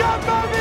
Jump!